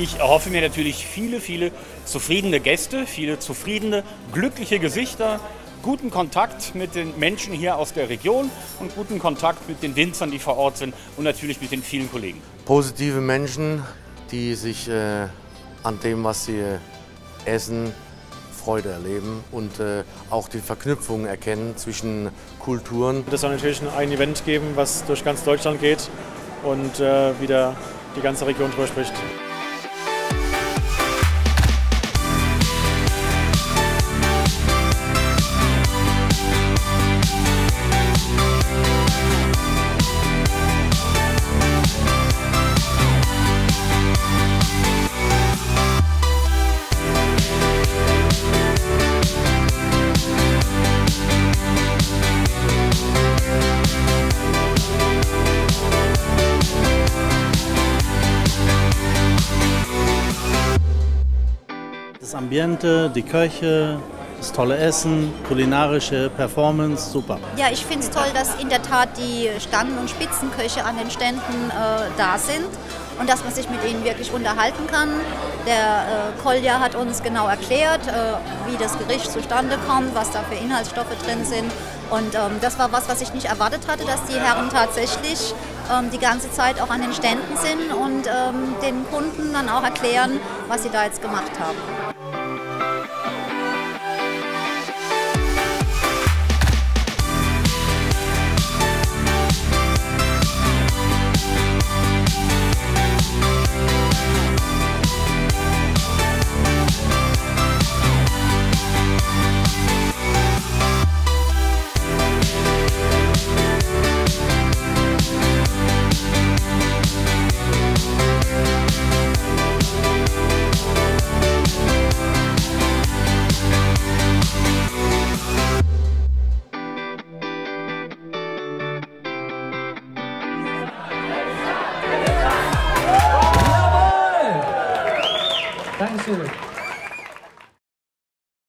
Ich erhoffe mir natürlich viele, viele zufriedene Gäste, viele zufriedene, glückliche Gesichter, guten Kontakt mit den Menschen hier aus der Region und guten Kontakt mit den Winzern, die vor Ort sind und natürlich mit den vielen Kollegen. Positive Menschen, die sich äh, an dem, was sie äh, essen, Freude erleben und äh, auch die Verknüpfungen erkennen zwischen Kulturen. Es soll natürlich ein Event geben, was durch ganz Deutschland geht und äh, wieder die ganze Region drüber spricht. Das Ambiente, die Köche, das tolle Essen, kulinarische Performance, super. Ja, ich finde es toll, dass in der Tat die Stangen- und Spitzenköche an den Ständen äh, da sind und dass man sich mit ihnen wirklich unterhalten kann. Der äh, Kolja hat uns genau erklärt, äh, wie das Gericht zustande kommt, was da für Inhaltsstoffe drin sind. Und ähm, das war was, was ich nicht erwartet hatte, dass die Herren tatsächlich ähm, die ganze Zeit auch an den Ständen sind und ähm, den Kunden dann auch erklären, was sie da jetzt gemacht haben. Excellent.